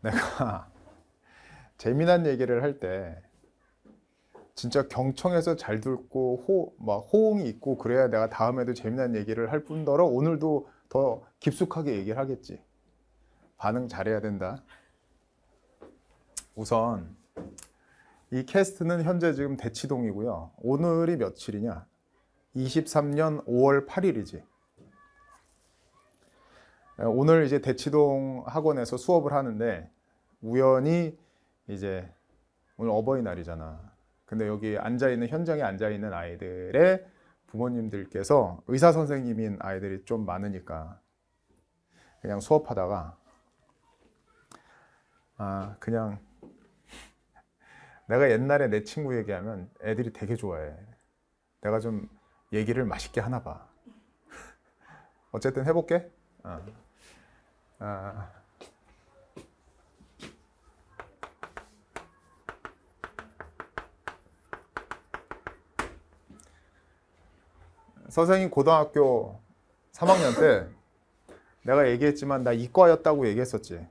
내가 재미난 얘기를 할 때 진짜 경청해서 잘 듣고 호, 막 호응이 있고 그래야 내가 다음에도 재미난 얘기를 할 뿐더러 오늘도 더 깊숙하게 얘기를 하겠지. 반응 잘해야 된다. 우선 이 캐스트는 현재 지금 대치동이고요. 오늘이 며칠이냐? 23년 5월 8일이지. 오늘 이제 대치동 학원에서 수업을 하는데 우연히 이제 오늘 어버이날이잖아. 근데 여기 앉아 있는 현장에 앉아 있는 아이들의 부모님들께서 의사 선생님인 아이들이 좀 많으니까 그냥 수업하다가 아 그냥 내가 옛날에 내 친구 얘기하면 애들이 되게 좋아해. 내가 좀 얘기를 맛있게 하나 봐. 어쨌든 해볼게. 어. 아. 선생님 고등학교 3학년 때 내가 얘기했지만 나 이과였다고 얘기했었지.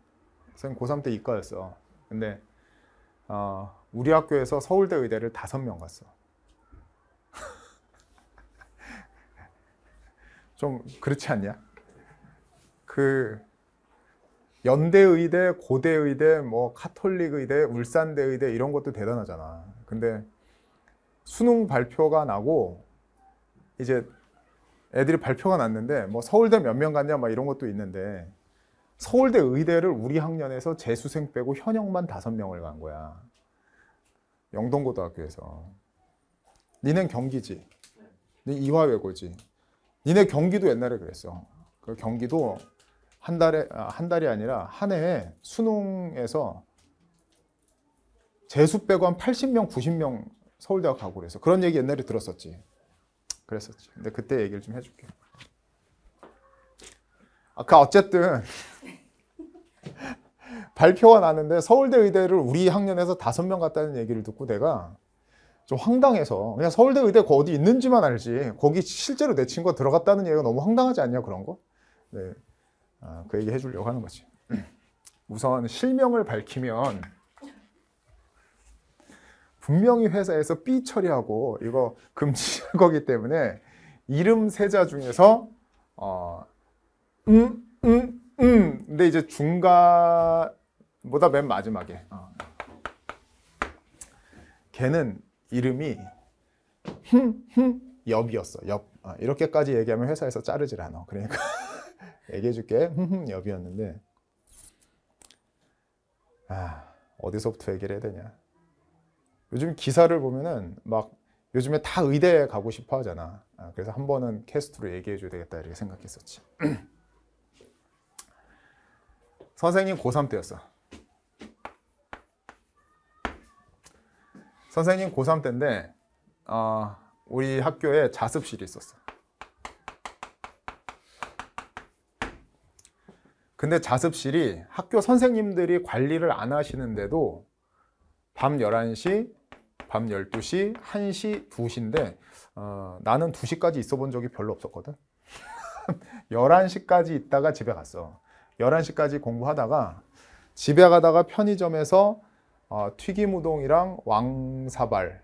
선생님 고3 때 이과였어. 근데 어, 우리 학교에서 서울대 의대를 다섯 명 갔어. 좀 그렇지 않냐? 그 연대 의대, 고대 의대, 뭐 카톨릭 의대, 울산대 의대 이런 것도 대단하잖아. 근데 수능 발표가 나고 이제 애들이 발표가 났는데 뭐 서울대 몇 명 갔냐 막 이런 것도 있는데 서울대 의대를 우리 학년에서 재수생 빼고 현역만 다섯 명을 간 거야. 영동고등학교에서. 니넨 경기지. 니 이화외고지. 니네 경기도 옛날에 그랬어. 그 경기도 한 달에 아, 한 달이 아니라 한 해에 수능에서 재수 빼고 한 80명, 90명 서울대학 가고 그래서 그런 얘기 옛날에 들었었지. 그랬었지. 근데 그때 얘기를 좀 해줄게. 아까 어쨌든 발표가 나는데 서울대 의대를 우리 학년에서 다섯 명 갔다는 얘기를 듣고 내가 좀 황당해서 그냥 서울대 의대 거 어디 있는지만 알지 거기 실제로 내 친구가 들어갔다는 얘기가 너무 황당하지 않냐 그런 거? 네, 아, 그 얘기 해주려고 하는 거지. 우선 실명을 밝히면 분명히 회사에서 삐 처리하고 이거 금지할 거기 때문에 이름 세자 중에서 어, 음, 음, 음. 근데 이제 중간보다 맨 마지막에 어. 걔는 이름이 흠 흠 엽이었어. 엽. 어, 이렇게까지 얘기하면 회사에서 자르질 않아. 그러니까 얘기해줄게. 엽이었는데 아 어디서부터 얘기를 해야 되냐. 요즘 기사를 보면은 막 요즘에 다 의대에 가고 싶어 하잖아. 아, 그래서 한 번은 캐스트로 얘기해 줘야 되겠다 이렇게 생각했었지. 선생님 고3 때였어. 선생님 고3 때인데 어, 우리 학교에 자습실이 있었어. 근데 자습실이 학교 선생님들이 관리를 안 하시는데도 밤 11시, 밤 12시, 1시, 2시인데 어, 나는 2시까지 있어 본 적이 별로 없었거든. 11시까지 있다가 집에 갔어. 11시까지 공부하다가 집에 가다가 편의점에서 어, 튀김 우동이랑 왕사발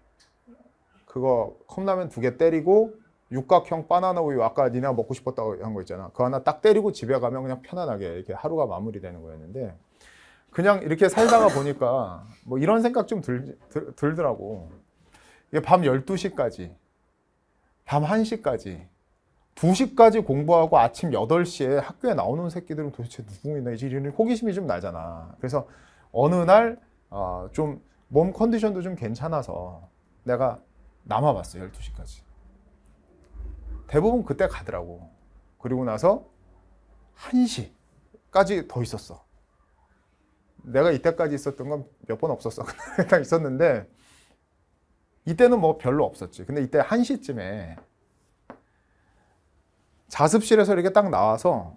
그거 컵라면 두 개 때리고 육각형 바나나 우유 아까 니네가 먹고 싶었다고 한 거 있잖아. 그거 하나 딱 때리고 집에 가면 그냥 편안하게 이렇게 하루가 마무리되는 거였는데 그냥 이렇게 살다가 보니까 뭐 이런 생각 좀 들, 들, 들더라고. 이게 밤 12시까지, 밤 1시까지, 2시까지 공부하고 아침 8시에 학교에 나오는 새끼들은 도대체 누구이나 이런 호기심이 좀 나잖아. 그래서 어느 날, 어, 좀, 몸 컨디션도 좀 괜찮아서 내가 남아봤어, 12시까지. 대부분 그때 가더라고. 그리고 나서 1시까지 더 있었어. 내가 이때까지 있었던 건 몇 번 없었어. 그냥 있었는데, 이때는 뭐 별로 없었지. 근데 이때 1시쯤에 자습실에서 이렇게 딱 나와서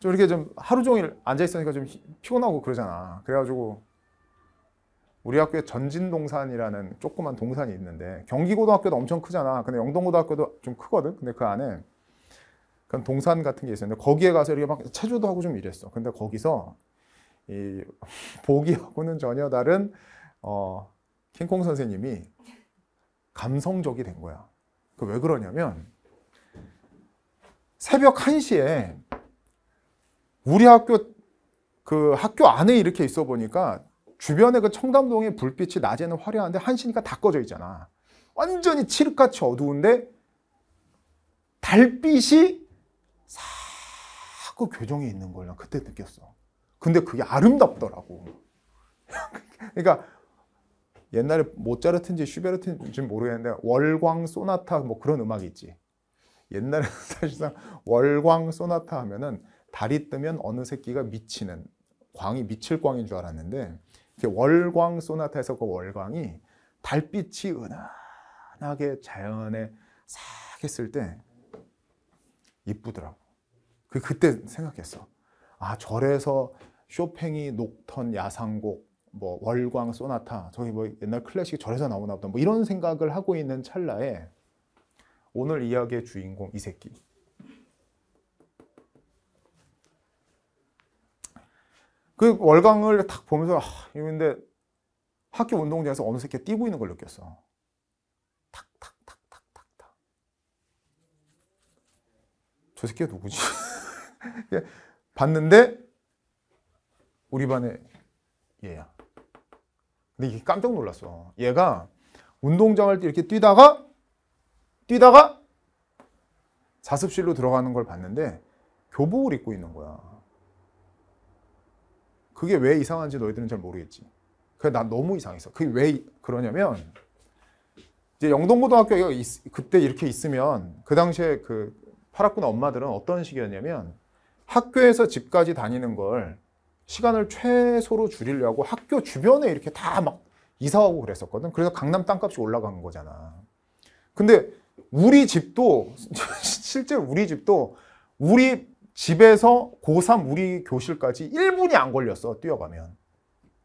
좀 이렇게 좀 하루 종일 앉아 있으니까 좀 피곤하고 그러잖아. 그래가지고 우리 학교에 전진동산이라는 조그만 동산이 있는데 경기고등학교도 엄청 크잖아. 근데 영동고등학교도 좀 크거든. 근데 그 안에 그런 동산 같은 게 있었는데 거기에 가서 이렇게 막 체조도 하고 좀 이랬어. 근데 거기서 이 보기하고는 전혀 다른 어, 킹콩 선생님이 감성적이 된 거야. 그 왜 그러냐면 새벽 1시에 우리 학교 그 학교 안에 이렇게 있어 보니까 주변에 그 청담동의 불빛이 낮에는 화려한데 한시니까 다 꺼져 있잖아. 완전히 칠흑같이 어두운데 달빛이 자꾸 교정에 있는 걸 난 그때 느꼈어. 근데 그게 아름답더라고. 그러니까 옛날에 모차르트인지 슈베르트인지 모르겠는데 월광 소나타 뭐 그런 음악이 있지. 옛날에 사실상 월광 소나타 하면은 달이 뜨면 어느 새끼가 미치는 광이 미칠 광인 줄 알았는데 월광 소나타에서 그 월광이 달빛이 은은하게 자연에 싹 했을 때 이쁘더라고. 그 그때 생각했어. 아 절에서 쇼팽이 녹턴 야상곡 뭐 월광 소나타 저기 뭐 옛날 클래식 절에서 나오나 보다 뭐 이런 생각을 하고 있는 찰나에 오늘 이야기의 주인공 이 새끼 그 월광을 딱 보면서 아, 이런데 학교 운동장에서 어느 새끼 뛰고 있는 걸 느꼈어. 탁탁탁탁탁탁. 저 새끼가 누구지? 봤는데 우리 반에 얘야. 근데 이게 깜짝 놀랐어. 얘가 운동장을 이렇게 뛰다가 뛰다가 자습실로 들어가는 걸 봤는데 교복을 입고 있는 거야. 그게 왜 이상한지 너희들은 잘 모르겠지. 그래 난 너무 이상했어. 그게 왜 그러냐면 이제 영동고등학교가 그때 이렇게 있으면 그 당시에 그 파락군 엄마들은 어떤 식이었냐면 학교에서 집까지 다니는 걸 시간을 최소로 줄이려고 학교 주변에 이렇게 다 막 이사하고 그랬었거든. 그래서 강남 땅값이 올라간 거잖아. 근데 우리 집도 실제 우리 집도 우리 집에서 고3 우리 교실까지 1분이 안 걸렸어. 뛰어가면.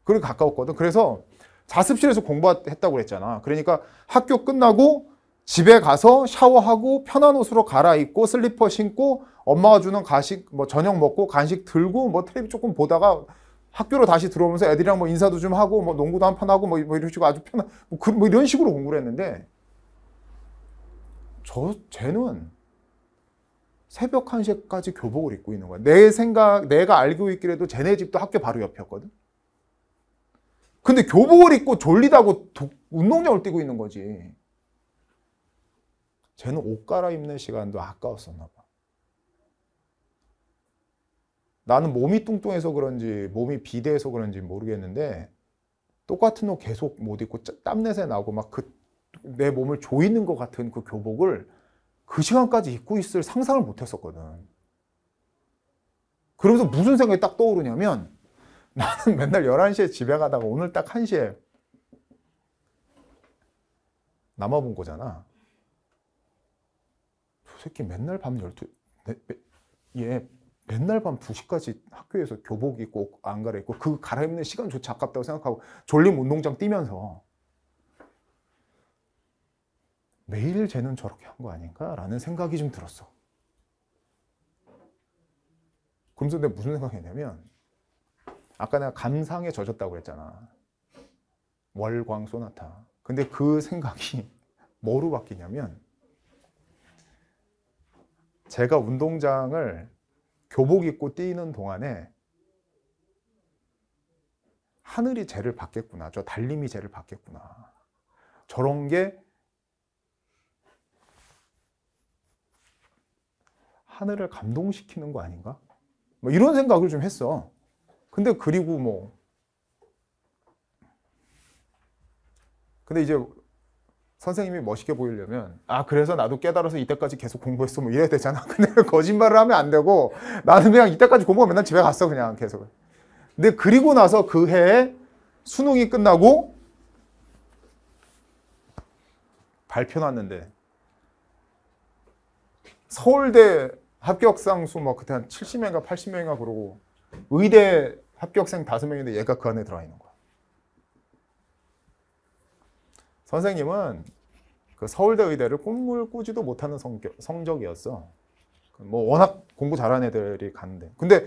그리고 가까웠거든. 그래서 자습실에서 공부했다고 그랬잖아. 그러니까 학교 끝나고 집에 가서 샤워하고 편한 옷으로 갈아입고 슬리퍼 신고 엄마가 주는 가식 뭐 저녁 먹고 간식 들고 뭐 텔레비 조금 보다가 학교로 다시 들어오면서 애들이랑 뭐 인사도 좀 하고 뭐 농구도 한 판 하고 뭐, 뭐 이런 식으로 아주 편한 뭐, 그, 뭐 이런 식으로 공부를 했는데 저 쟤는 새벽 1시까지 교복을 입고 있는 거야. 내 생각 내가 알고 있기라도 쟤네 집도 학교 바로 옆이었거든. 근데 교복을 입고 졸리다고 도, 운동장을 뛰고 있는 거지. 쟤는 옷 갈아입는 시간도 아까웠었나 봐. 나는 몸이 뚱뚱해서 그런지 몸이 비대해서 그런지 모르겠는데 똑같은 옷 계속 못 입고 땀내새 나고 막 그 내 몸을 조이는 것 같은 그 교복을 그 시간까지 입고 있을 상상을 못 했었거든. 그러면서 무슨 생각이 딱 떠오르냐면 나는 맨날 11시에 집에 가다가 오늘 딱 1시에 남아본 거잖아. 저 새끼 맨날 밤 12, 얘 맨날 밤 2시까지 학교에서 교복 입고 안 갈아입고 그 갈아입는 시간조차 아깝다고 생각하고 졸림 운동장 뛰면서 매일 쟤는 저렇게 한 거 아닌가라는 생각이 좀 들었어. 그러면서 내가 무슨 생각했냐면 아까 내가 감상에 젖었다고 했잖아. 월광 소나타. 근데 그 생각이 뭐로 바뀌냐면 제가 운동장을 교복 입고 뛰는 동안에 하늘이 쟤를 받겠구나. 저 달림이 쟤를 받겠구나. 저런 게 하늘을 감동시키는 거 아닌가? 뭐 이런 생각을 좀 했어. 근데 그리고 뭐 근데 이제 선생님이 멋있게 보이려면 아 그래서 나도 깨달아서 이때까지 계속 공부했어 뭐 이래야 되잖아 근데 거짓말을 하면 안 되고 나는 그냥 이때까지 공부하고 맨날 집에 갔어 그냥 계속 근데 그리고 나서 그 해에 수능이 끝나고 발표 났는데 서울대 합격상수 뭐 그때 한 70명인가 80명인가 그러고 의대 합격생 5명인데 얘가 그 안에 들어와 있는 거야 선생님은 그 서울대 의대를 꿈을 꾸지도 못하는 성격, 성적이었어. 뭐 워낙 공부 잘하는 애들이 갔는데. 근데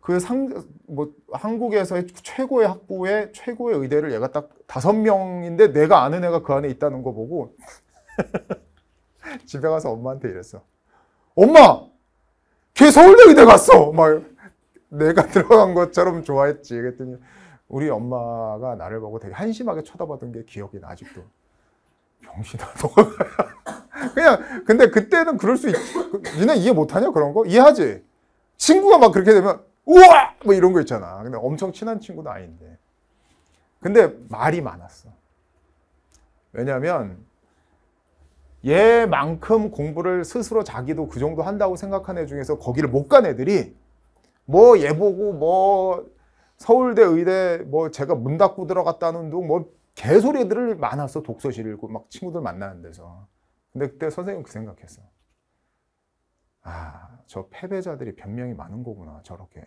그 상 뭐 한국에서의 최고의 학부의 최고의 의대를 얘가 딱 다섯 명인데 내가 아는 애가 그 안에 있다는 거 보고 집에 가서 엄마한테 이랬어. 엄마, 걔 서울대 의대 갔어. 막 내가 들어간 것처럼 좋아했지. 그랬더니 우리 엄마가 나를 보고 되게 한심하게 쳐다봤던 게 기억이 나 아직도. 병신아, 너가 그냥 근데 그때는 그럴 수 있. 니네 이해 못하냐 그런 거? 이해하지? 친구가 막 그렇게 되면 우와! 뭐 이런 거 있잖아. 근데 엄청 친한 친구도 아닌데. 근데 말이 많았어. 왜냐면 얘만큼 공부를 스스로 자기도 그 정도 한다고 생각하는 애 중에서 거기를 못 간 애들이 뭐 얘 보고 뭐 서울대 의대 뭐 제가 문 닫고 들어갔다는 둥 뭐 개소리들을 많았어 독서실 읽고 막 친구들 만나는 데서. 근데 그때 선생님 그 생각했어. 아 저 패배자들이 변명이 많은 거구나 저렇게.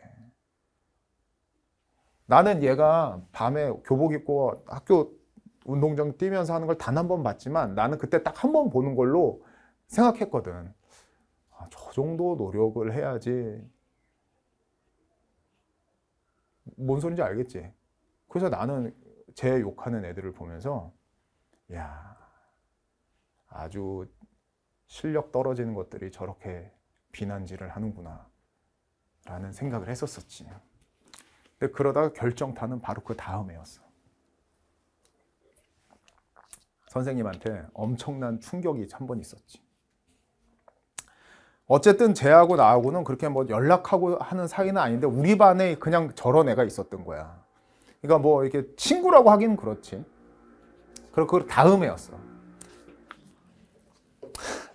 나는 얘가 밤에 교복 입고 학교 운동장 뛰면서 하는 걸 단 한 번 봤지만 나는 그때 딱 한 번 보는 걸로 생각했거든. 아, 저 정도 노력을 해야지. 뭔 소린지 알겠지? 그래서 나는 제 욕하는 애들을 보면서 야 아주 실력 떨어지는 것들이 저렇게 비난질을 하는구나 라는 생각을 했었었지. 근데 그러다가 결정타는 바로 그 다음에였어. 선생님한테 엄청난 충격이 한 번 있었지. 어쨌든 쟤하고 나하고는 그렇게 뭐 연락하고 하는 사이는 아닌데 우리 반에 그냥 저런 애가 있었던 거야. 그러니까 뭐 이렇게 친구라고 하기는 그렇지. 그리고 그 다음에였어.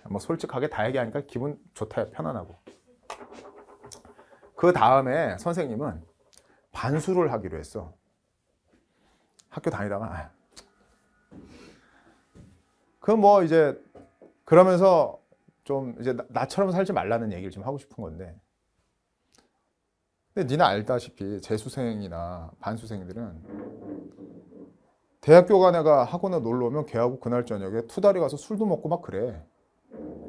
뭐 솔직하게 다 얘기하니까 기분 좋다 편안하고. 그 다음에 선생님은 반수를 하기로 했어. 학교 다니다가 그뭐 이제 그러면서 좀 이제 나, 처럼 살지 말라는 얘기를 좀 하고 싶은 건데. 근데 니나 알다시피 재수생이나 반수생들은 대학교 간 애가 학원에 놀러 오면 걔하고 그날 저녁에 투다리 가서 술도 먹고 막 그래.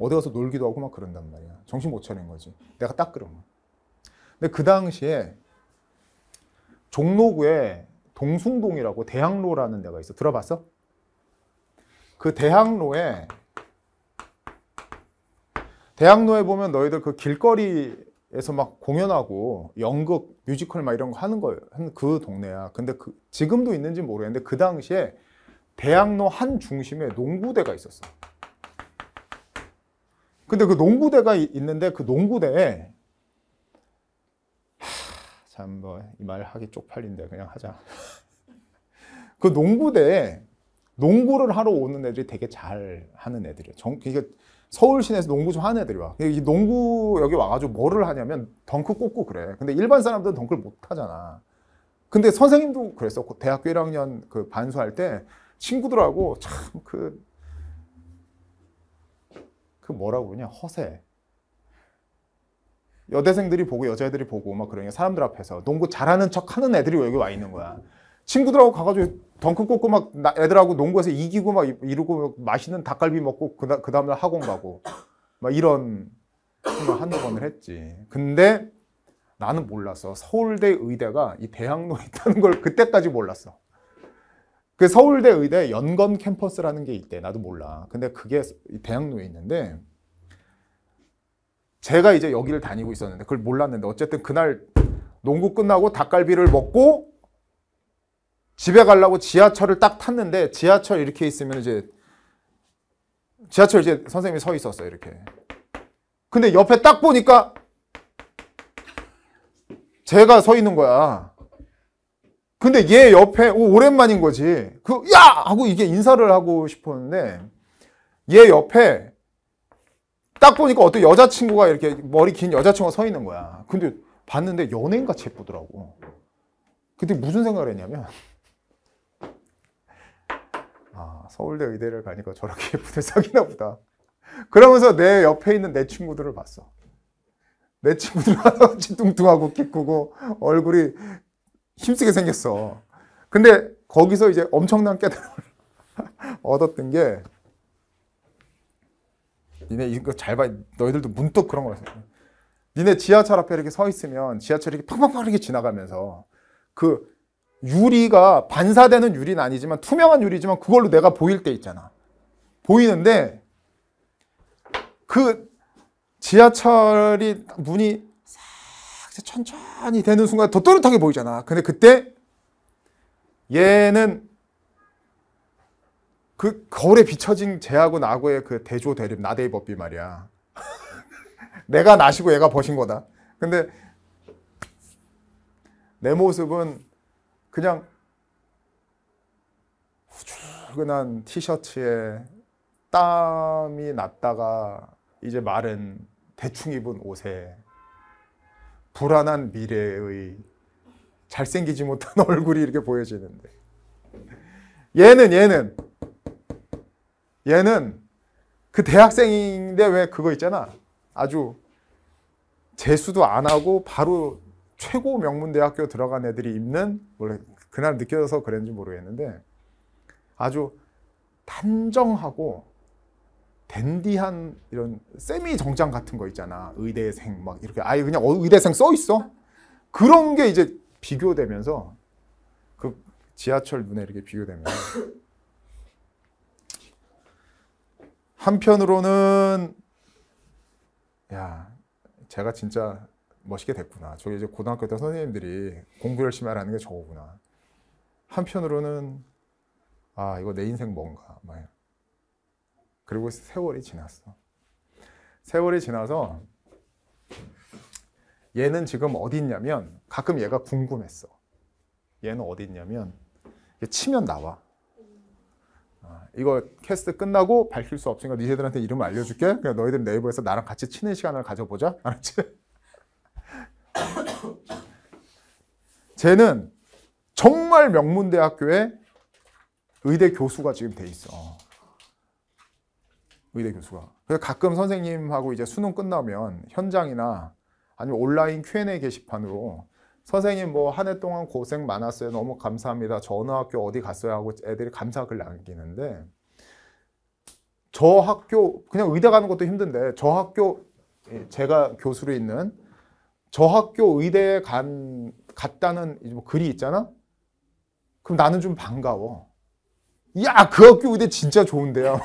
어디 가서 놀기도 하고 막 그런단 말이야. 정신 못 차린 거지. 내가 딱 그러면 근데 그 당시에 종로구에 동숭동이라고 대학로라는 데가 있어. 들어봤어? 그 대학로에 대학로에 보면 너희들 그 길거리에서 막 공연하고 연극, 뮤지컬 막 이런 거 하는 거, 그 동네야. 근데 그, 지금도 있는지 모르겠는데 그 당시에 대학로 한 중심에 농구대가 있었어. 근데 그 농구대가 있는데 그 농구대에 참뭐이말 하기 쪽팔린데 그냥 하자. 그 농구대에 농구를 하러 오는 애들이 되게 잘 하는 애들이에요. 정, 이게 서울 시내에서 농구 좀 하는 애들이 와. 이 농구 여기 와가지고 뭐를 하냐면 덩크 꽂고 그래. 근데 일반 사람들은 덩크를 못 하잖아. 근데 선생님도 그랬어. 대학교 1학년 그 반수할 때 친구들하고 참 그, 그 뭐라고 그러냐, 허세. 여대생들이 보고 여자애들이 보고 막 그러니까 사람들 앞에서 농구 잘하는 척 하는 애들이 여기 와 있는 거야. 친구들하고 가가지고 덩크 꽂고 막 애들하고 농구에서 이기고 막 이러고 맛있는 닭갈비 먹고 그, 그 다음날 학원 가고 막 이런 생각 한두 번을 했지. 근데 나는 몰랐어. 서울대 의대가 이 대학로에 있다는 걸 그때까지 몰랐어. 그 서울대 의대 연건 캠퍼스라는 게 있대. 나도 몰라. 근데 그게 대학로에 있는데 제가 이제 여기를 다니고 있었는데 그걸 몰랐는데 어쨌든 그날 농구 끝나고 닭갈비를 먹고 집에 가려고 지하철을 딱 탔는데 지하철 이렇게 있으면 이제 지하철 이제 선생님이 서 있었어요 이렇게. 근데 옆에 딱 보니까 제가 서 있는 거야. 근데 얘 옆에 오, 오랜만인 거지. 그 야 하고 이게 인사를 하고 싶었는데 얘 옆에 딱 보니까 어떤 여자친구가 이렇게 머리 긴 여자친구가 서 있는 거야. 근데 봤는데 연예인같이 예쁘더라고. 근데 무슨 생각을 했냐면 서울대 의대를 가니까 저렇게 예쁜 애 사귀나 보다. 그러면서 내 옆에 있는 내 친구들을 봤어. 내 친구들 하나같이 뚱뚱하고 키 크고 얼굴이 힘쓰게 생겼어. 근데 거기서 이제 엄청난 깨달음을 얻었던 게 니네 이거 잘 봐. 너희들도 문득 그런 거였어. 니네 지하철 앞에 이렇게 서 있으면 지하철이 이렇게 팡팡팡 이렇게 지나가면서 그 유리가 반사되는 유리는 아니지만 투명한 유리지만 그걸로 내가 보일 때 있잖아. 보이는데 그 지하철이 문이 싹 천천히 되는 순간 더 또렷하게 보이잖아. 근데 그때 얘는 그 거울에 비춰진 쟤하고 나하고의 그 대조 대립 나대의 법비 말이야. 내가 나시고 얘가 버신 거다. 근데 내 모습은 그냥 후줄근한 티셔츠에 땀이 났다가 이제 마른 대충 입은 옷에 불안한 미래의 잘생기지 못한 얼굴이 이렇게 보여지는데. 얘는 얘는 얘는 그 대학생인데 왜 그거 있잖아. 아주 재수도 안 하고 바로 최고 명문 대학교 들어간 애들이 입는 원래 그날 느껴서 그랬는지 모르겠는데 아주 단정하고 댄디한 이런 세미 정장 같은 거 있잖아. 의대생 막 이렇게 아예 그냥 어, 의대생 써 있어? 그런 게 이제 비교되면서 그 지하철 눈에 이렇게 비교되면서 한편으로는 야 제가 진짜 멋있게 됐구나. 저기 이제 고등학교 때 선생님들이 공부 열심히 하라는 게 저거구나. 한편으로는 아 이거 내 인생 뭔가. 막. 그리고 세월이 지났어. 세월이 지나서 얘는 지금 어디 있냐면 가끔 얘가 궁금했어. 얘는 어디 있냐면 치면 나와. 아, 이거 캐스트 끝나고 밝힐 수 없으니까 니네들한테 이름 알려줄게. 그냥 너희들 네이버에서 나랑 같이 치는 시간을 가져보자. 알았지? 쟤는 정말 명문대학교에 의대 교수가 지금 돼 있어. 의대 교수가. 그래서 가끔 선생님하고 이제 수능 끝나면 현장이나 아니면 온라인 Q&A 게시판으로 선생님 뭐 한 해 동안 고생 많았어요. 너무 감사합니다. 저 어느 학교 어디 갔어요 하고 애들이 감사글 남기는데 저 학교 그냥 의대 가는 것도 힘든데 저 학교 제가 교수로 있는 저 학교 의대에 간, 갔다는 뭐 글이 있잖아? 그럼 나는 좀 반가워. 야, 그 학교 의대 진짜 좋은데요.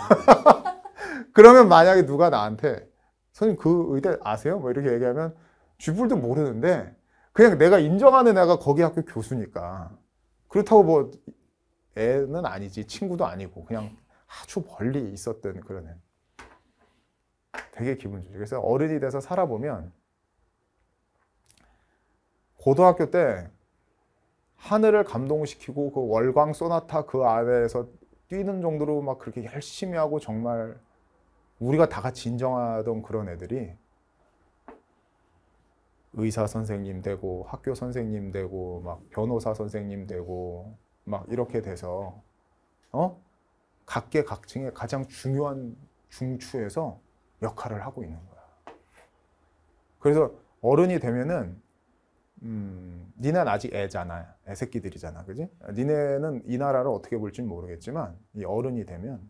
그러면 만약에 누가 나한테 선생님 그 의대 아세요? 뭐 이렇게 얘기하면 쥐뿔도 모르는데 그냥 내가 인정하는 애가 거기 학교 교수니까 그렇다고 뭐 애는 아니지 친구도 아니고 그냥 아주 멀리 있었던 그런 애. 되게 기분 좋지. 그래서 어른이 돼서 살아보면 고등학교 때 하늘을 감동시키고 그 월광 소나타 그 아래에서 뛰는 정도로 막 그렇게 열심히 하고 정말 우리가 다 같이 인정하던 그런 애들이 의사 선생님 되고 학교 선생님 되고 막 변호사 선생님 되고 막 이렇게 돼서 어 각계각층의 가장 중요한 중추에서 역할을 하고 있는 거야. 그래서 어른이 되면은 음, 니는 아직 애잖아. 애새끼들이잖아. 그지? 니네는 이 나라를 어떻게 볼지 모르겠지만, 이 어른이 되면,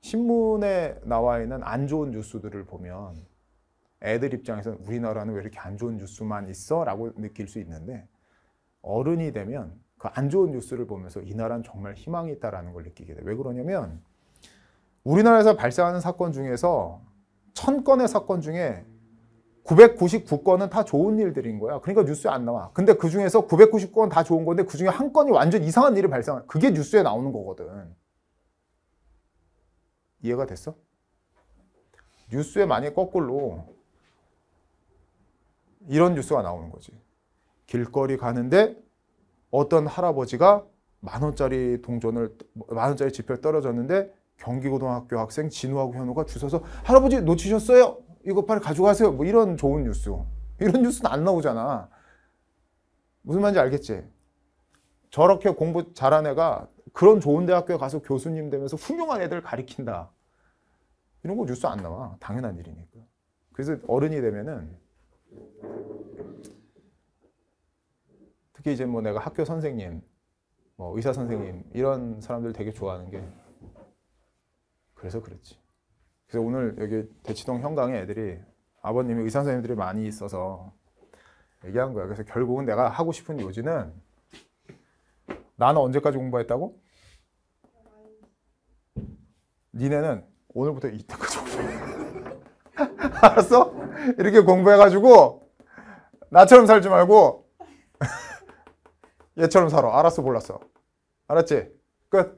신문에 나와 있는 안 좋은 뉴스들을 보면, 애들 입장에서는 우리나라는 왜 이렇게 안 좋은 뉴스만 있어? 라고 느낄 수 있는데, 어른이 되면 그 안 좋은 뉴스를 보면서 이 나라는 정말 희망이 있다라는 걸 느끼게 돼. 왜 그러냐면, 우리나라에서 발생하는 사건 중에서 천 건의 사건 중에 999건은 다 좋은 일들인 거야. 그러니까 뉴스에 안 나와. 근데 그 중에서 999건 다 좋은 건데 그 중에 한 건이 완전 이상한 일이 발생한 그게 뉴스에 나오는 거거든. 이해가 됐어? 뉴스에 만약 거꾸로 이런 뉴스가 나오는 거지. 길거리 가는데 어떤 할아버지가 만 원짜리 동전을 만 원짜리 지폐를 떨어졌는데 경기고등학교 학생 진우하고 현우가 주워서 할아버지 놓치셨어요. 이거 빨리 가져가세요. 뭐 이런 좋은 뉴스. 이런 뉴스는 안 나오잖아. 무슨 말인지 알겠지? 저렇게 공부 잘한 애가 그런 좋은 대학교에 가서 교수님 되면서 훌륭한 애들 가리킨다. 이런 거 뉴스 안 나와. 당연한 일이니까. 그래서 어른이 되면은 특히 이제 뭐 내가 학교 선생님, 뭐 의사 선생님 이런 사람들 되게 좋아하는 게 그래서 그렇지. 그래서 오늘 여기 대치동 현강에 애들이 아버님이 의사 선생님들이 많이 있어서 얘기한 거야. 그래서 결국은 내가 하고 싶은 요지는 나는 언제까지 공부했다고? 니네는 오늘부터 이때까지 공부. 알았어? 이렇게 공부해가지고 나처럼 살지 말고 얘처럼 살아. 알았어, 몰랐어. 알았지? 끝.